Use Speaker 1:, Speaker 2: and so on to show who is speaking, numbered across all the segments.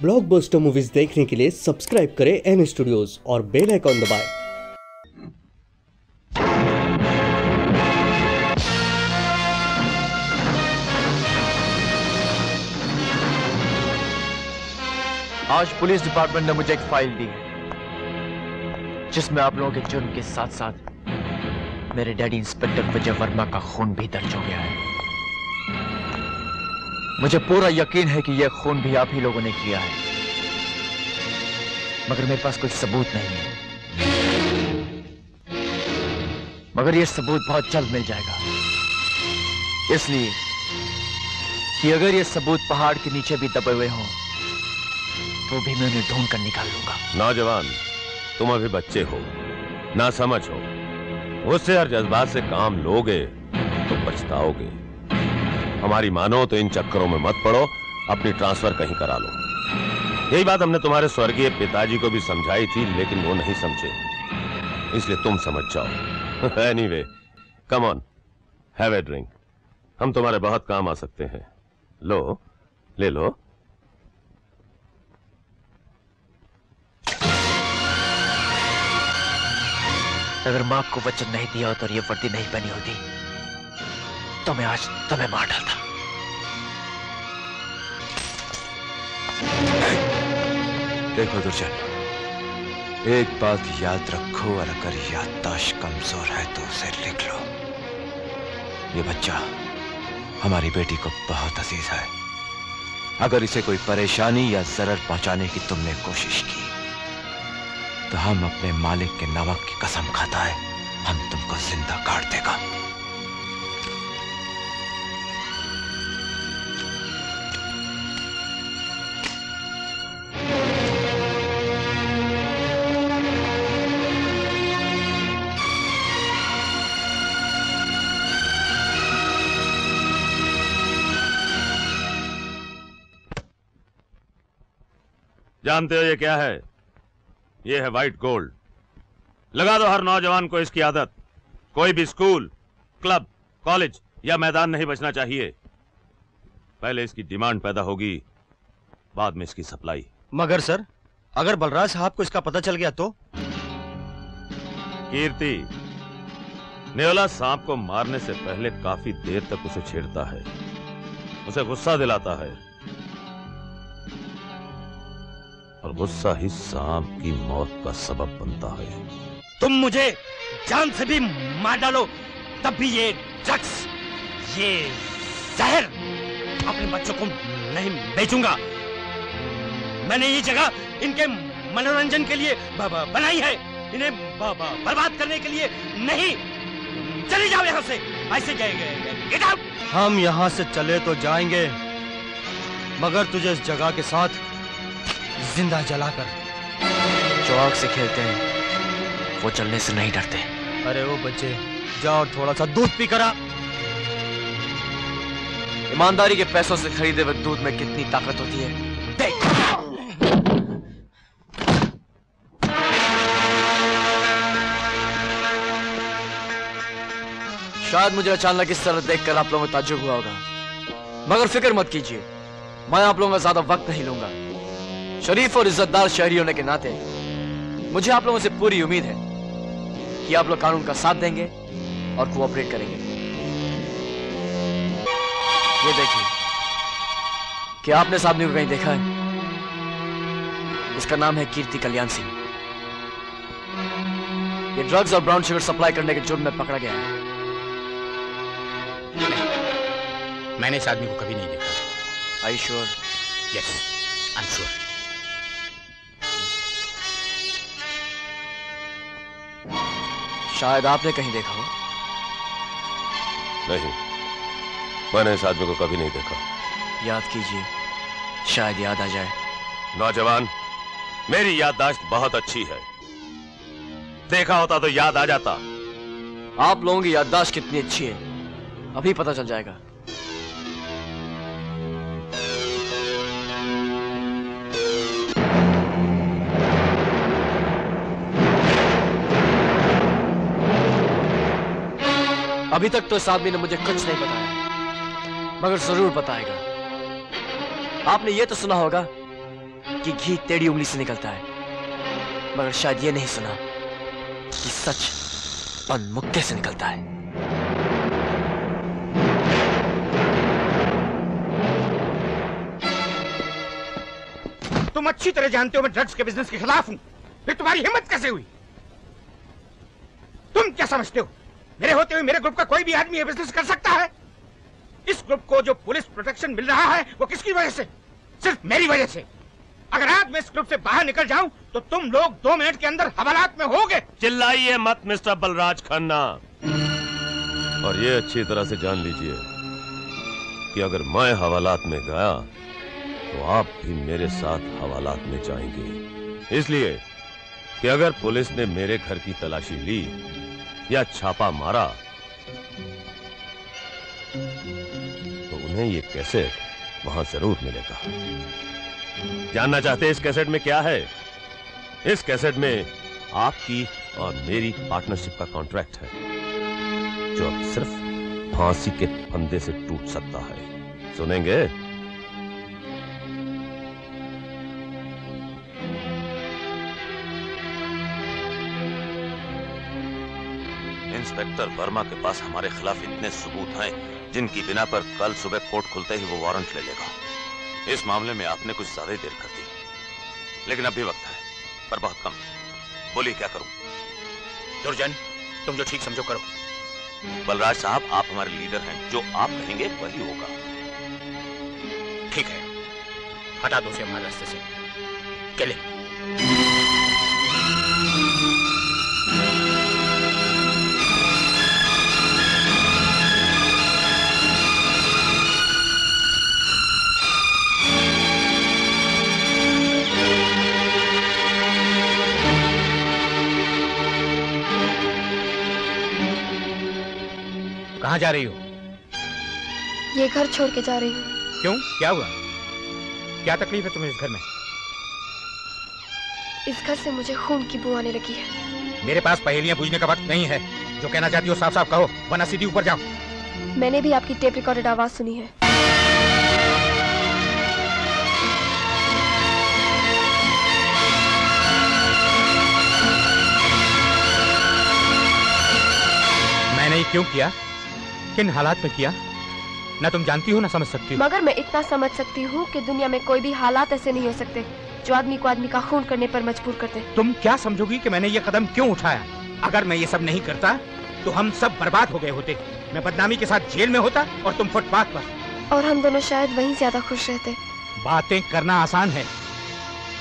Speaker 1: Blockbuster movies देखने के लिए सब्सक्राइब करें एन स्टूडियोज और बेल आइकॉन दबाएँ।
Speaker 2: आज पुलिस डिपार्टमेंट ने मुझे एक फ़ाइल दी है जिसमें आप लोगों के जुर्म के साथ साथ मेरे डैडी इंस्पेक्टर विजय वर्मा का खून भी दर्ज हो गया है मुझे पूरा यकीन है कि यह खून भी आप ही लोगों ने किया है। मगर मेरे पास कोई सबूत नहीं है। मगर यह सबूत बहुत जल्द मिल जाएगा। इसलिए कि अगर यह सबूत पहाड़ के नीचे भी दबे हुए हों तो भी मैं उन्हें ढूंढ कर निकाल लूँगा।
Speaker 3: नौजवान, तुम अभी बच्चे हो ना समझ हो। गुस्से और जज्बात से काम लोगे तो पछताओगे। हमारी मानो तो इन चक्करों में मत पड़ो, अपनी ट्रांसफ़र कहीं करा लो। यही बात हमने तुम्हारे स्वर्गीय पिताजी को भी समझाई थी, लेकिन वो नहीं समझे। इसलिए तुम समझ जाओ। Anyway come on have a drink हम तुम्हारे बहुत काम आ सकते हैं। लो, ले लो।
Speaker 2: अगर माँ को वचन नहीं दिया होता और ये वर्दी नहीं बनी होती। तो मैं आज तुम्हें मार डालता।
Speaker 4: देखो दुर्जन, एक बात याद रखो और अगर याददाश्त कमज़ोर है तो उसे लिख लो। ये बच्चा हमारी बेटी को बहुत अज़ीज़ है। अगर इसे कोई परेशानी या जरर पहुँचाने की तुमने कोशिश की तो हम अपने मालिक के नमक की कसम खाता है। हम तुमको ज़िंदा काट देगा।
Speaker 3: जानते हो ये क्या है? ये है व्हाइट गोल्ड लगा दो हर नौजवान को इसकी आदत. कोई भी स्कूल क्लब कॉलेज या मैदान नहीं बचना चाहिए। पहले इसकी डिमांड पैदा होगी बाद में इसकी सप्लाई।
Speaker 5: मगर सर अगर बलराज साहब को इसका पता चल गया तो?
Speaker 3: कीर्ति नेवला सांप को मारने से पहले काफ़ी देर तक उसे छेड़ता है। उसे गुस्सा दिलाता है। और गुस्सा ही सांप की मौत का सबब बनता है।
Speaker 5: तुम मुझे जान से भी मार डालो तब भी ये ड्रग्स ये जहर अपने बच्चों को नहीं बेचूँगा। मैंने ये जगह इनके मनोरंजन के लिए बनाई है। इन्हें बर्बाद करने के लिए नहीं चले जाओ यहाँ से। ऐसे गए गए हम यहाँ से चले तो जाएँगे मगर तुझे इस जगह के साथ ज़िंदा जलाकर।
Speaker 2: जो आग से खेलते हैं। वो चलने से नहीं डरते।
Speaker 5: अरे वो बच्चे जाओ थोड़ा सा दूध पी करा
Speaker 2: ईमानदारी के पैसों से खरीदे हुए दूध में कितनी ताकत होती है। देख। शायद मुझे अचानक इस तरह देखकर आप लोगों को ताज्जुब हुआ होगा। मगर फ़िक्र मत कीजिए। मैं आप लोगों का ज़्यादा वक्त नहीं लूँगा। शरीफ और इज्जतदार शहरी होने के नाते मुझे आप लोगों से पूरी उम्मीद है कि आप लोग कानून का साथ देंगे और कोऑपरेट करेंगे। ये देखिए क्या आपने इस आदमी को कहीं देखा है? इसका नाम है कीर्ति कल्याण सिंह। ये ड्रग्स और ब्राउन शुगर सप्लाई करने के जुर्म में पकड़ा गया है।
Speaker 6: मैंने इस आदमी को कभी नहीं देखा।
Speaker 2: I sure
Speaker 6: yes I sure
Speaker 2: शायद आपने कहीं देखा हो।
Speaker 3: नहीं। मैंने इस आदमी को कभी नहीं देखा।
Speaker 2: याद कीजिए शायद याद आ जाए।
Speaker 3: नौजवान मेरी याददाश्त बहुत अच्छी है। देखा होता तो याद आ जाता।
Speaker 2: आप लोगों की याददाश्त कितनी अच्छी है। अभी पता चल जाएगा। अभी तक तो इस आदमी ने मुझे कुछ नहीं बताया, मगर ज़रूर बताएगा। आपने ये तो सुना होगा कि घी टेढ़ी उंगली से निकलता है, मगर शायद ये नहीं सुना कि सच पन मुक्के से निकलता है।
Speaker 5: तुम अच्छी तरह जानते हो मैं ड्रग्स के बिज़नेस के खिलाफ हूँ। फिर तुम्हारी हिम्मत कैसे हुई? तुम क्या समझते हो? मेरे होते हुए मेरे ग्रुप का कोई भी आदमी ये बिज़नेस कर सकता है? इस ग्रुप को जो पुलिस प्रोटेक्शन मिल रहा है वो किसकी वजह से? सिर्फ़ मेरी वजह से। अगर आज मैं इस ग्रुप से बाहर निकल जाऊँ तो तुम लोग दो मिनट के अंदर हवालात में होगे।
Speaker 3: चिल्लाइए मत मिस्टर बलराज खन्ना। और ये अच्छी तरह से जान लीजिए कि अगर मैं हवालात में गया तो आप भी मेरे साथ हवालात में जाएँगे। इसलिए कि अगर पुलिस ने मेरे घर की तलाशी ली या छापा मारा तो उन्हें ये कैसेट वहाँ ज़रूर मिलेगा। जानना चाहते इस कैसेट में क्या है? इस कैसेट में आपकी और मेरी पार्टनरशिप का कॉन्ट्रैक्ट है, जो अब सिर्फ़ फांसी के फंदे से टूट सकता है। सुनेंगे? इंस्पेक्टर वर्मा के पास हमारे खिलाफ इतने सबूत हैं जिनकी बिना पर कल सुबह कोर्ट खुलते ही वो वारंट ले लेगा। इस मामले में आपने कुछ ज़्यादा ही देर कर दी। लेकिन अभी वक्त है पर बहुत कम। बोलिए क्या करूँ?
Speaker 6: दुर्जन तुम जो ठीक समझो करो।
Speaker 3: बलराज साहब आप हमारे लीडर हैं। जो आप कहेंगे वही होगा।
Speaker 6: ठीक है। हटा दो उसे हमारे रास्ते से। चले कहाँ जा रही हो?
Speaker 7: ये घर छोड़ के जा रही हूँ।
Speaker 6: क्यों? क्या हुआ? क्या तकलीफ़ है तुम्हें इस घर में?
Speaker 7: इस घर से मुझे खून की बू आने लगी है।
Speaker 6: मेरे पास पहेलियाँ पूछने का वक्त नहीं है। जो कहना चाहती हो साफ़ साफ़ कहो वरना सीधी ऊपर जाओ।
Speaker 7: मैंने भी आपकी टेप रिकॉर्डेड आवाज़ सुनी है।
Speaker 6: मैंने ये क्यों किया? किन हालात में किया? ना तुम जानती हो ना समझ सकती हो।
Speaker 7: मगर मैं इतना समझ सकती हूँ कि दुनिया में कोई भी हालात ऐसे नहीं हो सकते जो आदमी को आदमी का खून करने पर मजबूर करते।
Speaker 6: तुम क्या समझोगी कि मैंने ये कदम क्यों उठाया? अगर मैं ये सब नहीं करता तो हम सब बर्बाद हो गए होते। मैं बदनामी के साथ जेल में होता और तुम फुटपाथ पर।
Speaker 7: और हम दोनों शायद वहीं ज़्यादा खुश रहते।
Speaker 6: बातें करना आसान है।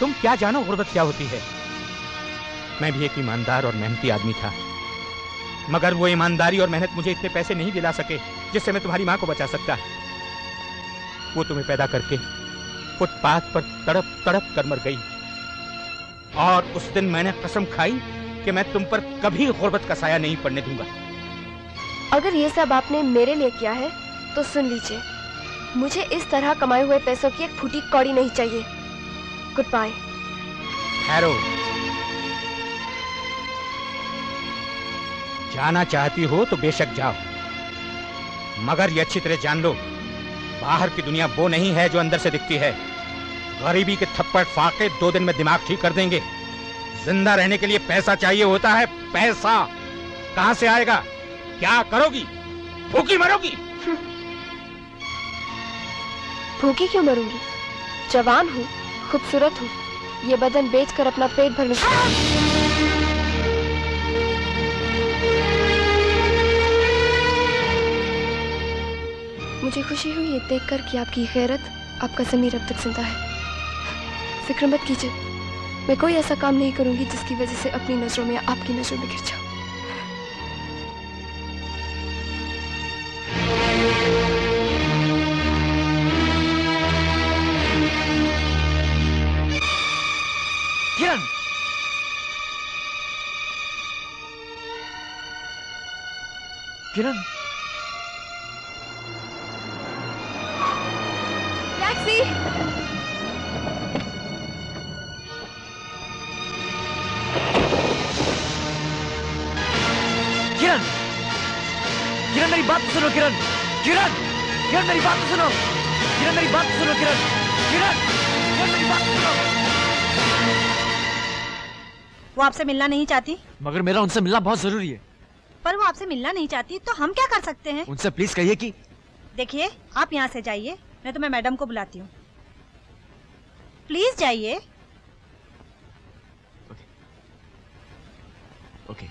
Speaker 6: तुम क्या जानो गुर्बत क्या होती है? मैं भी एक ईमानदार और मेहनती आदमी था। मगर वो ईमानदारी और मेहनत मुझे इतने पैसे नहीं दिला सके जिससे मैं तुम्हारी माँ को बचा सकता। वो तुम्हें पैदा करके फुटपाथ पर तड़प तड़प कर मर गई। और उस दिन मैंने कसम खाई कि मैं तुम पर कभी गुर्बत का साया नहीं पड़ने दूँगा।
Speaker 7: अगर ये सब आपने मेरे लिए किया है तो सुन लीजिए मुझे इस तरह कमाए हुए पैसों की एक फूटी कौड़ी नहीं चाहिए। गुड बाय
Speaker 6: जाना चाहती हो तो बेशक जाओ। मगर ये अच्छी तरह जान लो, बाहर की दुनिया वो नहीं है जो अंदर से दिखती है। गरीबी के थप्पड़ फाके दो दिन में दिमाग ठीक कर देंगे। ज़िंदा रहने के लिए पैसा चाहिए होता है, पैसा। कहाँ से आएगा? क्या करोगी? भूखी मरोगी?
Speaker 7: भूखी क्यों मरूँगी? जवान हूँ, खूबसूरत हूँ। ये बदन बेचकर अपना पेट भरने खुशी हुई ये देखकर कि आपकी गैरत आपका जमीर अब तक ज़िंदा है। फ़िक्र मत कीजिए। मैं कोई ऐसा काम नहीं करूँगी जिसकी वजह से अपनी नज़रों में आपकी नज़रों में गिर जाऊँ
Speaker 2: किरण मेरी बात सुनो किरण किरण किरण मेरी बात सुनो किरण मेरी बात सुनो किरण किरण किरण मेरी बात सुनो
Speaker 8: वो आपसे मिलना नहीं चाहती?
Speaker 2: मगर मेरा उनसे मिलना बहुत ज़रूरी है।
Speaker 8: पर वो आपसे मिलना नहीं चाहती तो हम क्या कर सकते हैं?
Speaker 2: उनसे प्लीज़ कहिए कि
Speaker 8: देखिए आप यहाँ से जाइए नहीं तो मैं मैडम को बुलाती हूँ। प्लीज़ जाइए। Okay okay. okay.